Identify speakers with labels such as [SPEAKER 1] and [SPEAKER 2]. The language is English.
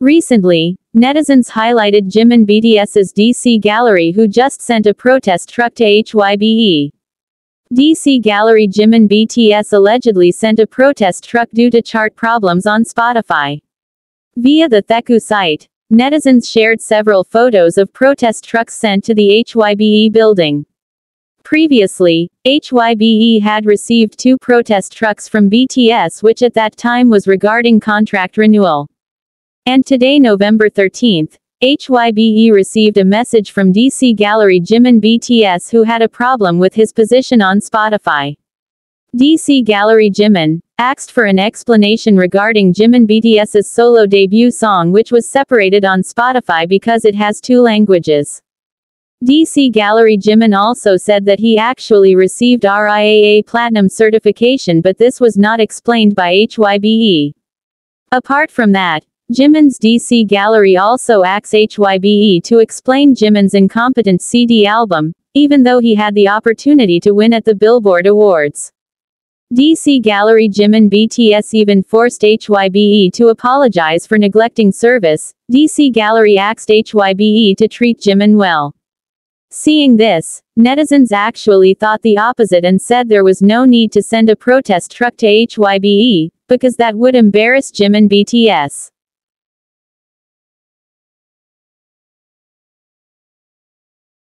[SPEAKER 1] Recently, netizens highlighted Jimin BTS's DC Gallery who just sent a protest truck to HYBE. DC Gallery Jimin BTS allegedly sent a protest truck due to chart problems on Spotify. Via the Theqoo site, netizens shared several photos of protest trucks sent to the HYBE building. Previously, HYBE had received two protest trucks from BTS which at that time was regarding contract renewal. And today November 13th, HYBE received a message from DC Gallery Jimin BTS who had a problem with his position on Spotify. DC Gallery Jimin asked for an explanation regarding Jimin BTS's solo debut song which was separated on Spotify because it has two languages. DC Gallery Jimin also said that he actually received RIAA Platinum certification but this was not explained by HYBE. Apart from that, Jimin's DC Gallery also asks HYBE to explain Jimin's incompetent CD album, even though he had the opportunity to win at the Billboard Awards. DC Gallery Jimin BTS even forced HYBE to apologize for neglecting service. DC Gallery asked HYBE to treat Jimin well. Seeing this, netizens actually thought the opposite and said there was no need to send a protest truck to HYBE, because that would embarrass Jimin BTS.